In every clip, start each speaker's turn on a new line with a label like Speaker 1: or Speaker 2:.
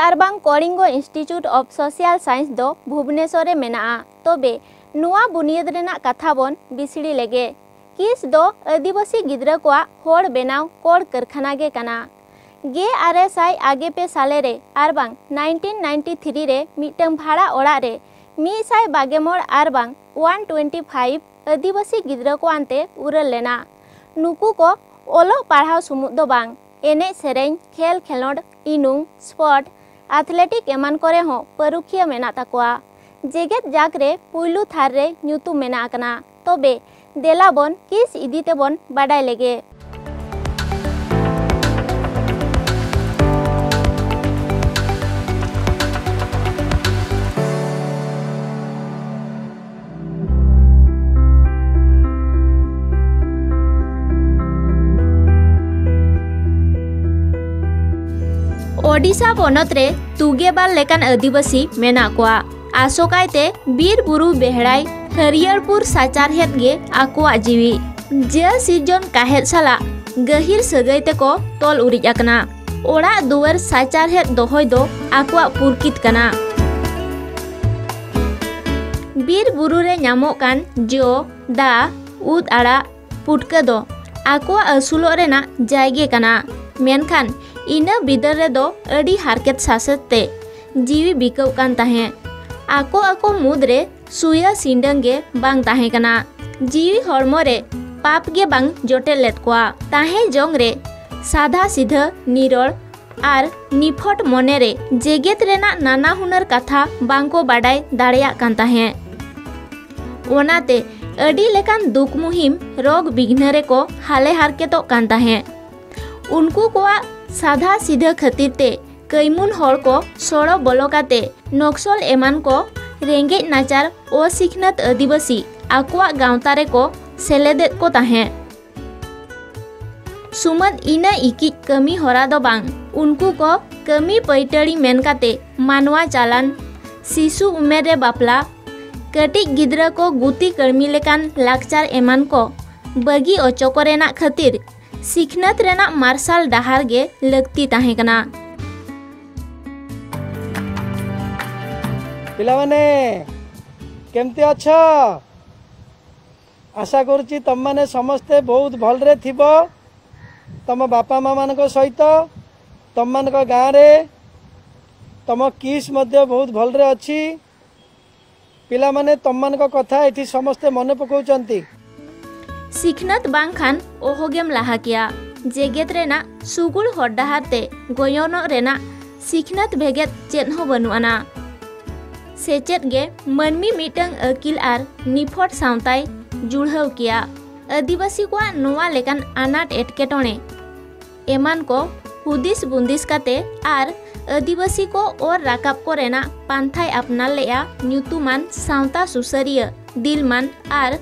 Speaker 1: Kalinga institute of social science दो भुवनेश्वर मेना तबे, नुआ बुनियाद कथा बन बिसड़ी लेगे। किस दो आदिवासी गिद्रा को होड़ बेनाव कोड़ कारखाना गे कना। गे आरे साई आगे पे साले रे, आरबांग 1993 रे मिटंग भाड़ा ओड़ा रे। मी साई बागेमोड़ आरबांग 125 आदिवासी गिद्रा को आनते उरल लेना। नुकु को ओलो पढ़ाव सुमुद दो बांग। एने सेरें खेल खेलोड, इनुंग, स्पोर्ट ᱮᱛᱷᱞᱮᱴᱤᱠ ᱮᱢᱟᱱ ᱠᱚᱨᱮ ᱦᱚᱸ ᱯᱟᱹᱨᱩᱠᱷᱤᱭᱟᱹ ᱢᱮᱱᱟᱜ ᱛᱟᱠᱚᱣᱟ ᱡᱮᱜᱮᱫ ᱡᱟᱠ ᱨᱮ ᱯᱩᱭᱞᱩ ᱛᱷᱟᱨ ᱨᱮ ᱧᱩᱛᱩᱢ ᱢᱮᱱᱟᱜ ᱟᱠᱟᱱᱟ ᱛᱚᱵᱮ ᱫᱮᱞᱟᱵᱚᱱ ᱠᱤᱥ ᱤᱫᱤ ᱛᱮᱵᱚᱱ ᱵᱟᱰᱟᱭ ᱞᱮᱜᱮ ᱳᱰᱤᱥᱟ ᱯᱚᱱᱚᱛ ᱨᱮ ᱛᱩᱜᱮᱵᱟᱨ ᱞᱮᱠᱟᱱ ᱟᱹᱫᱤᱵᱟᱹᱥᱤ ᱢᱮᱱᱟᱜ ᱠᱚᱣᱟ ᱟᱥᱚᱠᱟᱭᱛᱮ ᱵᱤᱨ ᱵᱩᱨᱩ ᱵᱮᱦᱲᱟᱭ ᱦᱟᱹᱨᱭᱟᱹᱲᱯᱩᱨ ᱥᱟᱪᱟᱨᱦᱮᱫ ᱜᱮ ᱟᱠᱚᱣᱟᱜ ᱡᱤᱣᱤ ᱡᱟᱹ ᱥᱤᱨᱡᱚᱱ ᱠᱟᱦᱮᱫ ᱥᱟᱞᱟᱜ ᱜᱟᱹᱦᱤᱨ ᱥᱟᱹᱜᱟᱹᱭ ᱛᱮᱠᱚ ᱛᱚᱞ ᱩᱨᱤᱡ ᱟᱠᱟᱱᱟ ᱚᱲᱟᱜ ᱫᱩᱣᱟᱹᱨ ᱥᱟᱪᱟᱨᱦᱮᱫ ᱫᱚᱦᱚᱭ ᱫᱚ ᱟᱠᱚᱣᱟᱜ ᱯᱩᱨᱠᱤᱛ ᱠᱟᱱᱟ ᱵᱤᱨ ᱵᱩᱨᱩ ᱨᱮ ᱧᱟᱢᱚᱜ ᱠᱟᱱ ᱡᱚ ᱫᱟ ᱩᱫ ᱟᱲᱟᱜ ᱯᱩᱴᱠᱟᱹ ᱫᱚ ᱟᱠᱚᱣᱟᱜ ᱟᱹᱥᱩᱞᱚᱜ ᱨᱮᱱᱟᱜ ᱡᱟᱭᱜᱟ ᱠᱟᱱᱟ ᱢᱮᱱᱠᱷᱟᱱ ᱤᱱᱟᱹ ᱵᱤᱫᱟᱹᱞ ᱨᱮᱫᱚ ᱟᱹᱰᱤ ᱦᱟᱨᱠᱮᱛ ᱥᱟᱥᱮᱛ ᱛᱮ ᱡᱤᱣᱤ ᱵᱤᱠᱟᱹᱣ ᱠᱟᱱ ᱛᱟᱦᱮᱸ ᱟᱠᱚ ᱟᱠᱚ ᱢᱩᱫᱽᱨᱮ ᱥᱩᱭᱟ ᱥᱤᱸᱰᱟᱹᱝ ᱜᱮ ᱵᱟᱝ ᱛᱟᱦᱮᱸ ᱠᱟᱱᱟ ᱡᱤᱣᱤ ᱦᱚᱲᱢᱚ ᱨᱮ ᱯᱟᱯ ᱜᱮ ᱵᱟᱝ ᱡᱚᱴᱮᱫ ᱞᱮᱫ ᱠᱚᱣᱟ ᱛᱟᱦᱮᱸ ᱡᱚᱝ ᱨᱮ ᱥᱟᱫᱷᱟ ᱥᱤᱫᱷᱟᱹ ᱱᱤᱨᱚᱲ ᱟᱨ ᱱᱤᱯᱷᱚᱴ ᱢᱚᱱᱮᱨᱮ ᱡᱮᱜᱮᱛ ᱨᱮᱱᱟᱜ ᱱᱟᱱᱟ ᱦᱩᱱᱟᱹᱨ ᱠᱟᱛᱷᱟ ᱵᱟᱝᱠᱚ ᱵᱟᱰᱟᱭ ᱫᱟᱲᱮᱭᱟᱜ ᱠᱟᱱ ᱛᱟᱦᱮᱸ ᱚᱱᱟᱛᱮ ᱟᱹᱰᱤ ᱞᱮᱠᱟᱱ ᱫᱩᱠ ᱢᱩᱦᱤᱢ ᱨᱳᱜᱽ ᱵᱤᱜᱷᱱᱟᱹ ᱨᱮᱠᱚ ᱦᱟᱞᱮ ᱦᱟᱨᱠᱮᱛᱚᱜ ᱠᱟᱱ ᱛᱟᱦᱮᱸ ᱩᱱᱠᱩ ᱠᱚᱣᱟᱜ ᱥᱟᱫᱷᱟ ᱥᱤᱫᱷᱟᱹ ᱠᱷᱟᱹᱛᱤᱨ ᱛᱮ ᱠᱟᱹᱭᱢᱩᱱ ᱦᱚᱲ ᱠᱚ ᱥᱚᱲᱚ ᱵᱚᱞᱚ ᱠᱟᱛᱮ ᱱᱚᱠᱥᱚᱞ ᱮᱢᱟᱱ ᱠᱚ ᱨᱮᱸᱜᱮᱡ ᱱᱟᱪᱟᱨ ᱚᱥᱤᱠᱷᱱᱟᱹᱛ ᱟᱹᱫᱤᱵᱟᱹᱥᱤ ᱟᱠᱚᱣᱟᱜ ᱜᱟᱶᱛᱟ ᱨᱮᱠᱚ ᱥᱮᱞᱮᱫᱮᱫ ᱠᱚ ᱛᱟᱦᱮᱸ ᱥᱩᱢᱟᱹᱫ ᱤᱱᱟᱹ ᱤᱠᱤᱡ ᱠᱟᱹᱢᱤ ᱦᱚᱨᱟ ᱫᱚ ᱵᱟᱝ ᱩᱱᱠᱩ ko kami paitari men kate manwa chalan sisu umer re bapla katik gidra ko guti karmi lekan lakchar eman ko bagi ocho korenak khatir ᱥᱤᱠᱷᱱᱟᱹᱛ ᱨᱮᱱᱟᱜ ᱢᱟᱨᱥᱟᱞ ᱰᱟᱦᱟᱨ ᱜᱮ ᱞᱟᱹᱠᱛᱤ ᱛᱟᱦᱮᱸ ᱠᱟᱱᱟ
Speaker 2: ପିଲାମାନେ କେମିତି ଅଛ ଆଶା କରୁଛି ତୁମମାନେ ସମସ୍ତେ ବହୁତ ଭଲରେ ଥିବ ତୁମ ବାପା ମାଆମାନଙ୍କ ସହିତ ତୁମମାନଙ୍କ ଗାଁରେ ତୁମ କିସ୍ ମଧ୍ୟ ବହୁତ ଭଲରେ ଅଛି ପିଲାମାନେ ତୁମମାନଙ୍କ କଥା ଏଠି ସମସ୍ତେ ମନେ ପକାଉଛନ୍ତି
Speaker 1: सिखनत बांखान ओहोगेम लाहा किया जेगेत रेना सुगुल हर डहार ते गोयोनो रेना सिखनत भेगेत चेत हो बनुआना सेचेत गे मनमी मिटंग अकिल आर निफट सावताय जुड़हव किया आदिवासी को नोआ लेकान अनाट एटकेटोणे एमान को हुदिस बुंदिस काते आर आदिवासी को और राकाब को रेना पांथाय अपनाल लेया ᱧᱩᱛᱩᱢᱟᱱ सावता सुसरिया दिलमान आर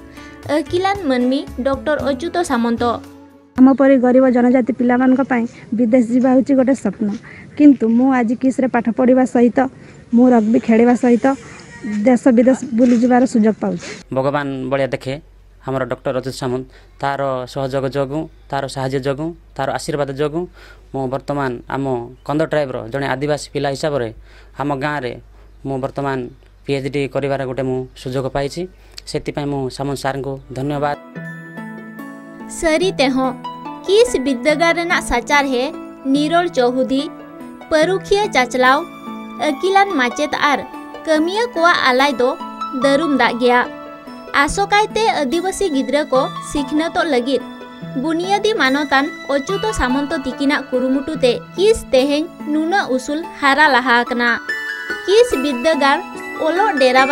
Speaker 1: କିଲାନ ମନ୍ମୀ ଡକ୍ଟର ଅଚ୍ୟୁତ ସାମନ୍ତ
Speaker 3: ଆମ ପରି ଗରିବ ଜନଜାତି ପିଲାମାନଙ୍କ ପାଇଁ ବିଦେଶ ଯିବା ହେଉଛି ଗୋଟେ ସ୍ୱପ୍ନ କିନ୍ତୁ ମୁଁ ଆଜି କିସ୍ରେ ପାଠ ପଢ଼ିବା ସହିତ ମୁଁ ରଗ୍ବି ଖେଳିବା ସହିତ ଦେଶ ବିଦେଶ ବୁଲିଯିବାର ସୁଯୋଗ ପାଉଛି
Speaker 4: ଭଗବାନ ଭଳିଆ ଦେଖେ ଆମର ଡକ୍ଟର ରଜିତ ସାମନ୍ତ ତା'ର ସହଯୋଗ ଯୋଗୁଁ ତା'ର ସାହାଯ୍ୟ ଯୋଗୁଁ ତା'ର ଆଶୀର୍ବାଦ ଯୋଗୁଁ ମୁଁ ବର୍ତ୍ତମାନ ଆମ କନ୍ଧ ଟ୍ରାଇବ୍ର ଜଣେ ଆଦିବାସୀ ପିଲା ହିସାବରେ ଆମ ଗାଁରେ ମୁଁ ବର୍ତ୍ତମାନ ପି ଏଚ୍ ଡି କରିବାର ଗୋଟେ ମୁଁ ସୁଯୋଗ ପାଇଛି ସେଥିପାଇଁ ମୁଁ ସାମନ୍ତ ସାର୍ଙ୍କୁ ଧନ୍ୟବାଦ
Speaker 1: सरी तेहो किस विद्यागार रेना साचार है निरोल चौहुदी परुखिया चाचलाव अकिलान माचेत आर कमिया कोआ आलाय दो दरुम दा गया आसोकायते आदिवासी गिद्रा को सीखना तो लगित बुनियादी मानतान अच्युत सामंत तिकिना कुरुमुटुते किस तेहें नुना उसुल हारा लाहा कना किस विद्यागार ओलो डेरा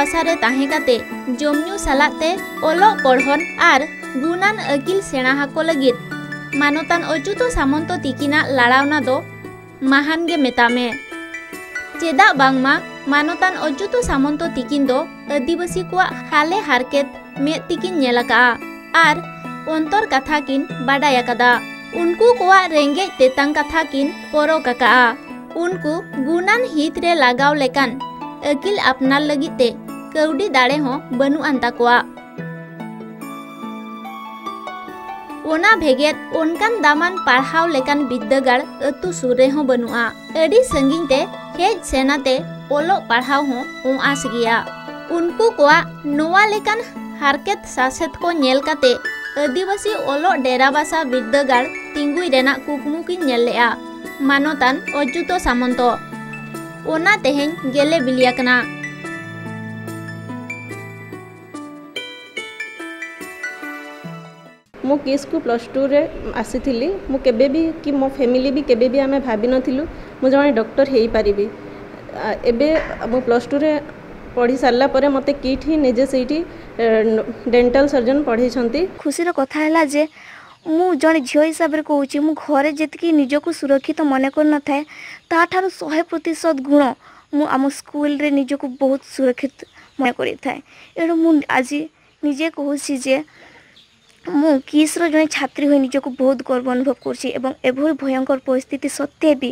Speaker 1: काते जमनु सालाते ओलो पढ़न आर गुनान अकिल सेना लगित मानतान अच्युत सामंत तिकिना लड़ावना दो महान मेतामे चेदा बांगमा मानतान अच्युत सामंत तिकिन आदिवासी को हाले हारकेत में तिकिन आर अंतर कथा किन कदा उनको कोआ रेंगे तेतांग कथा किन परो उनको गुनान हित रे लगाव लेकान ᱟᱹᱠᱤᱞ ᱟᱯᱱᱟᱨ ᱞᱟᱹᱜᱤᱫ ᱛᱮ ᱠᱟᱹᱣᱰᱤ ᱫᱟᱲᱮ ᱦᱚᱸ ᱵᱟᱹᱱᱩᱜ ᱟᱱ ᱛᱟᱠᱚᱣᱟ ᱚᱱᱟ ᱵᱷᱮᱜᱮᱫ ᱚᱱᱠᱟᱱ ᱫᱟᱢᱟᱱ ᱯᱟᱲᱦᱟᱣ ᱞᱮᱠᱟᱱ ᱵᱤᱫᱽᱫᱟᱹᱜᱟᱲ ᱟᱹᱛᱩ ᱥᱩᱨ ᱨᱮᱦᱚᱸ ᱵᱟᱹᱱᱩᱜᱼᱟ ᱟᱹᱰᱤ ᱥᱟᱺᱜᱤᱧ ᱛᱮ ᱦᱮᱡ ᱥᱮᱱᱟᱛᱮ ᱚᱞᱚᱜ ᱯᱟᱲᱦᱟᱣ ᱦᱚᱸ ᱚᱸᱟᱥ ᱜᱮᱭᱟ ᱩᱱᱠᱩ ᱠᱚᱣᱟᱜ ᱱᱚᱣᱟ ᱞᱮᱠᱟᱱ ᱦᱟᱨᱠᱮᱛ ᱥᱟᱥᱮᱛ ᱠᱚ ᱧᱮᱞ ᱠᱟᱛᱮ ᱟᱹᱫᱤᱵᱟᱹᱥᱤ ᱚᱞᱚᱜ ᱰᱮᱨᱟᱵᱟᱥᱟ ᱵᱤᱨᱫᱟᱹᱜᱟᱲ ᱛᱤᱸᱜᱩᱭ ᱨᱮᱱᱟᱜ ᱠᱩᱠᱢᱩ ᱠᱤᱱ ᱧᱮᱞ ᱞᱮᱜᱼᱟ ᱢᱟᱱᱚᱛᱟᱱ ᱚᱡᱩᱛᱚ ᱥᱟᱢᱚᱱᱛᱚ ᱚᱱᱟ ᱛᱮᱦᱮᱧ ᱜᱮᱞᱮ ᱵᱤᱞᱤᱭᱟᱠᱟᱱᱟ
Speaker 5: ମୁଁ କିସ୍କୁ ପ୍ଲସ୍ ଟୁରେ ଆସିଥିଲି ମୁଁ କେବେ ବି କି ମୋ ଫ୍ୟାମିଲି ବି କେବେ ବି ଆମେ ଭାବିନଥିଲୁ ମୁଁ ଜଣେ ଡକ୍ଟର ହେଇପାରିବି ଆ, ଏବେ ମୁଁ ପ୍ଲସ୍ ଟୁରେ ପଢ଼ି ସାରିଲା ପରେ ମୋତେ କିଟ୍ ହିଁ ନିଜେ ସେଇଠି ଡେଣ୍ଟାଲ ସର୍ଜନ ପଢ଼େଇଛନ୍ତି
Speaker 6: ଖୁସିର କଥା ହେଲା ଯେ ମୁଁ ଜଣେ ଝିଅ ହିସାବରେ କହୁଛି ମୁଁ ଘରେ ଯେତିକି ନିଜକୁ ସୁରକ୍ଷିତ ମନେ କରିନଥାଏ ତାଠାରୁ ଶହେ ପ୍ରତିଶତ ଗୁଣ ମୁଁ ଆମ ସ୍କୁଲରେ ନିଜକୁ ବହୁତ ସୁରକ୍ଷିତ ମନେ କରିଥାଏ ଏଣୁ ମୁଁ ଆଜି ନିଜେ କହୁଛି ଯେ ମୁଁ କିସ୍ର ଜଣେ ଛାତ୍ରୀ ହୋଇ ନିଜକୁ ବହୁତ ଗର୍ବ ଅନୁଭବ କରୁଛି ଏବଂ ଏଭଳି ଭୟଙ୍କର ପରିସ୍ଥିତି ସତ୍ତ୍ୱେ ବି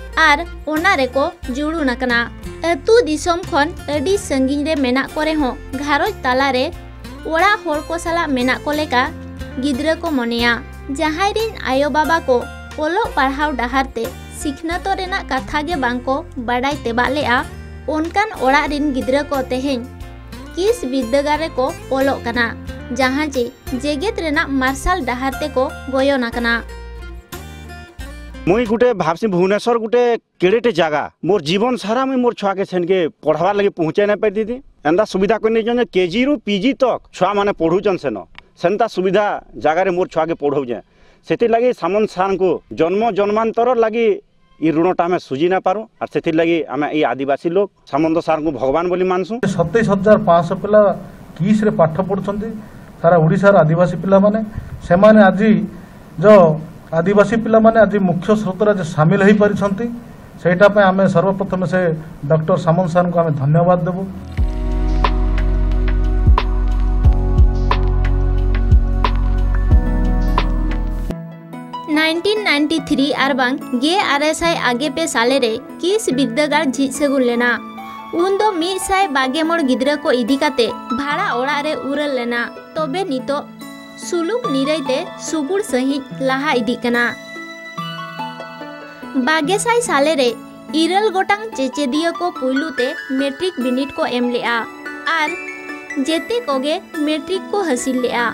Speaker 1: अरिचली परतुड़ एने सेरेन हुनर एमान को जोगा मेना को को को आयो बाबा को ओलो पढ़ाव डहारते सिखनतो रेना कथा गे बांको बाडाई तेबा लेआ ओनकान ओड़ा रिन गिद्र को तेहेन किस बिद्दगार
Speaker 7: ମୁଇଁ ଗୁଟେ ଭାବସି ଭୁବନେଶ୍ୱର ଗୁଟେ କେଡ଼େଟେ ଜାଗା ମୋର୍ ଜୀବନ ସାରା ମୁଇଁ ମୋର୍ ଛୁଆକେ ସେନ୍କେ ପଢ଼ବାର୍ ଲାଗି ପହଞ୍ଚେଇ ନାଇଁ ପାଇ ଦିଦି ଏନ୍ତା ସୁବିଧା କରି ନେଇଛନ୍ ଯେ କେଜିରୁ ପିଜି ତକ୍ ଛୁଆମାନେ ପଢ଼ୁଛନ୍ ସେନ ସେନ୍ତା ସୁବିଧା ଜାଗାରେ ମୋର୍ ଛୁଆକେ ପଢ଼ଉଛେଁ ସେଥିର୍ଲାଗି ସାମନ୍ତ ସାର୍ଙ୍କୁ ଜନ୍ମ ଜନ୍ମାନ୍ତର ଲାଗି ଇ ଋଣଟା ଆମେ ସୁଝି ନାଇଁ ପାରୁ ଆର୍ ସେଥିର୍ଲାଗି ଆମେ ଇ ଆଦିବାସୀ ଲୋକ ସାମନ୍ତ ସାର୍ଙ୍କୁ ଭଗବାନ ବୋଲି ମାନସୁଁ
Speaker 8: ସତେଇଶ ହଜାର ପାଞ୍ଚଶହ ପିଲା କିସ୍ରେ ପାଠ ପଢ଼ୁଛନ୍ତି ସାରା ଓଡ଼ିଶାର ଆଦିବାସୀ ପିଲାମାନେ ସେମାନେ ଆଜି ଯେଉଁ আদিবাসী পিলামানে আজ মুখ্য স্রোতরে আজ সামিল হয়েপারি সেইটাপাই আমি সর্বপ্রথমে সে ডক্টর সামন্ত সারଙ୍କୁ আমি ধন্যবাদ দেবু नाइनटीन
Speaker 1: नाइन्टी थ्री अरबंग गे आर एस आई आगे पे साले रे किस विद्यागार झिसेगुल लेना उन दो मीसाय बागे मोड़ गिद्रे को इदी काते भाड़ा ओड़ा रे उरल लेना तबे तो नितो सुलुक निरैते सुगुड़ सही लाहा इदी कना बागे साय साले रे इरल गोटांग चेचेदिया को पुइलुते मैट्रिक बिनिट को एम लेआ आर जेते कोगे मैट्रिक को हासिल लेआ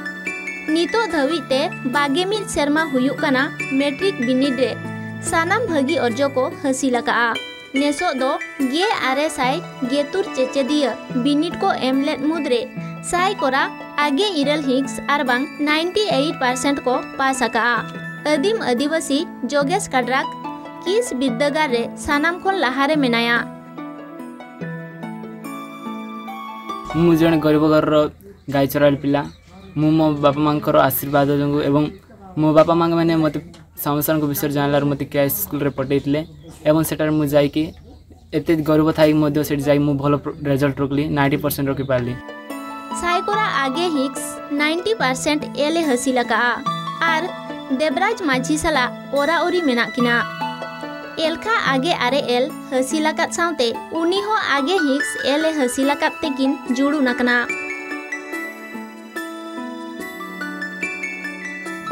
Speaker 1: नितो धवित ते बागे मिल शर्मा हुयुक कना मैट्रिक बिनिड रे सानाम भगी अर्जो को हासिल अकाआ नेसो दो गे आरे साय गेतुर चेचेदिया बिनिड को एमलेट ᱟᱜᱮ ᱤᱨᱟᱹᱞ ᱦᱤᱸᱥ ᱟᱨ ᱵᱟᱝ ᱱᱟᱭᱤᱱᱴᱤ ᱮᱭᱤᱴ ᱯᱟᱨᱥᱮᱱᱴ ᱠᱚ ᱯᱟᱥ ᱟᱠᱟᱜᱼᱟ ᱟᱹᱫᱤᱢ ᱟᱹᱫᱤᱵᱟᱹᱥᱤ ᱡᱳᱜᱮᱥ ᱠᱟᱰᱨᱟᱠ ᱠᱤᱥ ᱵᱤᱫᱽᱫᱟᱹᱜᱟᱲ ᱨᱮ ᱥᱟᱱᱟᱢ ᱠᱷᱚᱱ ᱞᱟᱦᱟᱨᱮ ᱢᱮᱱᱟᱭᱟ
Speaker 9: ମୁଁ ଜଣେ ଗରିବ ଘରର ଗାଈ ଚରାଳି ପିଲା ମୁଁ ମୋ ବାପା ମାଆଙ୍କର ଆଶୀର୍ବାଦ ଯୋଗୁଁ ଏବଂ ମୋ ବାପା ମାଆମାନେ ମୋତେ ସମସ୍ତଙ୍କ ବିଷୟରେ ଜାଣିଲାରୁ ମୋତେ କେ ସ୍କୁଲରେ ପଠାଇଥିଲେ ଏବଂ ସେଠାରେ ମୁଁ ଯାଇକି ଏତେ ଗରିବ ଥାଇକି ମଧ୍ୟ ସେଠି ଯାଇକି ମୁଁ ଭଲ ରେଜଲ୍ଟ ରଖିଲି ନାଇଣ୍ଟି ପରସେଣ୍ଟ ରଖିପାରିଲି
Speaker 1: साय कोरा आगे हिक्स 90% एले हासिल अकाआ आर देवराज माझी सला ओरा ओरी मेना किना। एलखा आगे आरे एल हसीलाकात साउते उनी हो आगे हिक्स एले हसीलाकात तेकिन जुड़ू नकना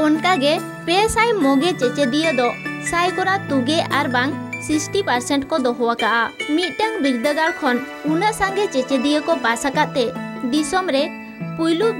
Speaker 1: उनकागे पे साई मोगे चेचे दिए दो साई कोरा तुगे आर बांग 60% को दोहुआका मिटंग बिरदगार खन उना संगे चेचे दिए को ᱫᱤᱥᱚᱢ ᱨᱮ ᱯᱩᱭᱞᱩ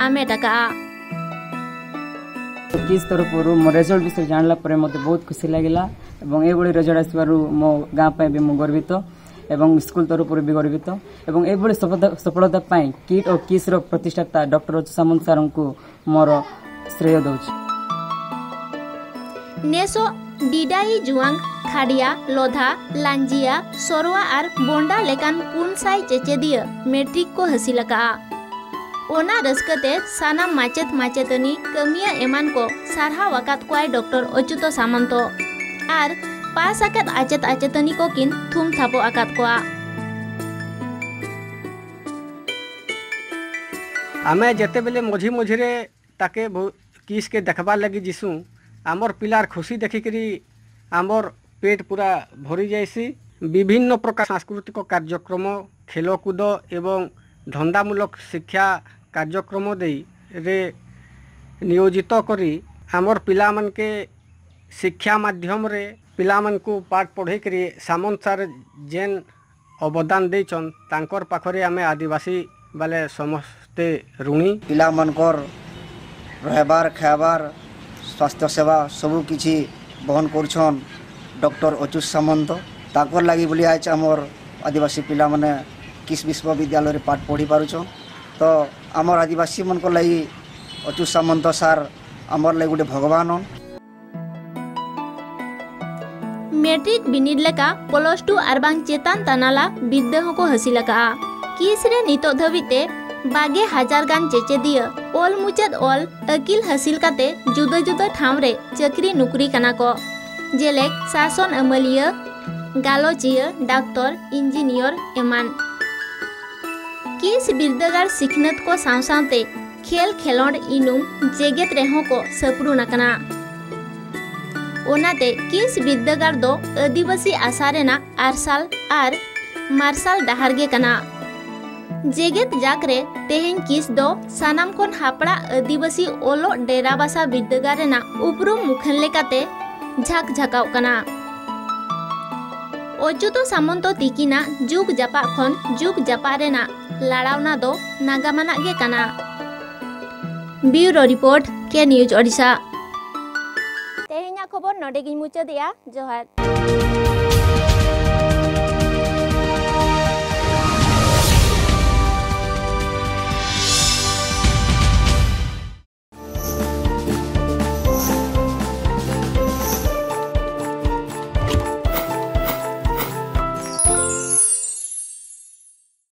Speaker 1: ᱟᱢᱮᱴ ᱟᱠᱟᱜᱼᱟ
Speaker 9: କିସ୍ ତରଫରୁ ମୋ ରେଜଲ୍ଟ ବିଷୟରେ ଜାଣିଲା ପରେ ମୋତେ ବହୁତ ଖୁସି ଲାଗିଲା ଏବଂ ଏଭଳି ରେଜଲ୍ଟ ଆସିବାରୁ ମୋ ଗାଁ ପାଇଁ ବି ମୁଁ ଗର୍ବିତ ଏବଂ ସ୍କୁଲ ତରଫରୁ ବି ଗର୍ବିତ ଏବଂ ଏଭଳି ସଫଳତା ପାଇଁ କିଟ୍ ଓ କିସ୍ର ପ୍ରତିଷ୍ଠାତା ଡକ୍ଟର ସାମନ୍ତ ସାର୍ଙ୍କୁ ମୋର ଶ୍ରେୟ ଦେଉଛି
Speaker 1: ନେସୋ ଡିଡାଇ ଜୁଆଙ୍ଗ थाड़िया लोधा लांजिया सरवा और बंडा लेकान पुनसाय चेचेदी मेट्रिक को हसिल ओना रस्कते सानाम माचेत माचेतनी कमिया एमान को सारहा वकात कोई डॉक्टर अच्युत सामंतो आर पास आकत आचेत आचेतनी को किन थुम थापो आकत कोआ
Speaker 10: आमे जते बेले मझी मझी रे ताके किस के देखबा लगी जिसु आमर पिलार खुशी देखिकरी आमर ପେଟ୍ ପୁରା ଭରି ଯାଏସି ବିଭିନ୍ନ ପ୍ରକାର ସାଂସ୍କୃତିକ କାର୍ଯ୍ୟକ୍ରମ ଖେଲକୁଦ ଏବଂ ଧନ୍ଦାମୂଳକ ଶିକ୍ଷା କାର୍ଯ୍ୟକ୍ରମ ଦେଇ ରେ ନିୟୋଜିତ କରି ଆମର୍ ପିଲାମାନକେ ଶିକ୍ଷା ମାଧ୍ୟମରେ ପିଲାମାନଙ୍କୁ ପାଠ ପଢ଼େଇକରି ସାମନ୍ତ ସାର୍ ଯେନ୍ ଅବଦାନ ଦେଇଛନ୍ ତାଙ୍କର ପାଖରେ ଆମେ ଆଦିବାସୀ ବେଲେ ସମସ୍ତେ ଋଣୀ
Speaker 11: ପିଲାମାନଙ୍କର ରହିବାର ଖାଇବାର ସ୍ୱାସ୍ଥ୍ୟ ସେବା ସବୁ କିଛି ବହନ କରୁଛନ୍ डॉक्टर अच्युत सामंत लगी बोली आज आमर आदिवासी पिला मैंने किस विश्वविद्यालय पाठ पढ़ी पार्छ तो आमर आदिवासी मन लगी अच्युत सामंत
Speaker 1: सार आमर लगे गोटे भगवान मेट्रिक बिनिड प्लस टू आर चेतान तनाला विद्रोह को हसी लगा किस नित धवीते बागे हज़ार गान चेचे ऑल मुचाद ऑल अकिल हसिल काते जुदा जुदा ठाम रे चक्री नुकरी कना ᱡᱮᱞᱮᱠ ᱥᱟᱥᱚᱱ ᱟᱹᱢᱟᱹᱞᱤᱭᱟᱹ ᱜᱟᱞᱚᱪᱤᱭᱟᱹ ᱰᱟᱠᱛᱚᱨ ᱤᱧᱡᱤᱱᱤᱭᱟᱨ ᱮᱢᱟᱱ ᱠᱤᱥ ᱵᱤᱨᱫᱟᱹᱜᱟᱲ ᱥᱤᱠᱷᱱᱟᱹᱛ ᱠᱚ ᱥᱟᱶ ᱥᱟᱶᱛᱮ ᱠᱷᱮᱞ ᱠᱷᱮᱞᱳᱰ ᱤᱱᱩᱢ ᱡᱮᱜᱮᱫ ᱨᱮᱦᱚᱸ ᱠᱚ ᱥᱟᱹᱯᱲᱩᱱ ᱟᱠᱟᱱᱟ ᱚᱱᱟᱛᱮ ᱠᱤᱥ ᱵᱤᱨᱫᱟᱹᱜᱟᱲ ᱫᱚ ᱟᱹᱫᱤᱵᱟᱹᱥᱤ ᱟᱥᱟ ᱨᱮᱱᱟᱜ ᱟᱨᱥᱟᱞ ᱟᱨ ᱢᱟᱨᱥᱟᱞ ᱰᱟᱦᱟᱨ ᱜᱮ ᱠᱟᱱᱟ ᱡᱮᱜᱮᱫ ᱡᱟᱠ ᱨᱮ ᱛᱮᱦᱮᱧ ᱠᱤᱥ ᱫᱚ ᱥᱟᱱᱟᱢ ᱠᱷᱚᱱ ᱦᱟᱯᱲᱟᱜ ᱟᱹᱫᱤᱵᱟᱹᱥᱤ ᱚᱞᱚᱜ ᱰᱮᱨᱟᱵᱟᱥᱟ ᱵᱤᱨᱫᱟᱹᱜᱟᱲ ᱨᱮᱱᱟᱜ ᱩᱯᱨᱩᱢ ᱢᱩᱠᱷᱟᱹᱱ ᱞᱮᱠᱟᱛᱮ ᱡᱷᱟᱠ ᱡᱷᱟᱠᱟᱣ ᱠᱟᱱᱟ ᱚᱡᱩᱛᱚ ᱥᱟᱢᱚᱱᱛᱚ ᱛᱤᱠᱤᱱᱟᱜ ᱡᱩᱜᱽ ᱡᱟᱯᱟᱜ ᱠᱷᱚᱱ ᱡᱩᱜᱽ ᱡᱟᱯᱟᱜ ᱨᱮᱱᱟᱜ ᱞᱟᱲᱟᱣᱱᱟ ᱫᱚ ᱱᱟᱜᱟᱢᱟᱱᱟᱜ ᱜᱮ ᱠᱟᱱᱟ ᱵᱤᱭᱩᱨᱳ ᱨᱤᱯᱳᱨᱴ ᱠᱮ ᱱᱤᱭᱩᱡᱽ ᱳᱰᱤᱥᱟ ᱛᱮᱦᱮᱧᱟᱜ ᱠᱷᱚᱵᱚᱨ ᱱᱚᱰᱮᱜᱤᱧ ᱢᱩᱪᱟᱹᱫᱮᱜᱼᱟ ᱡᱚᱦᱟᱨ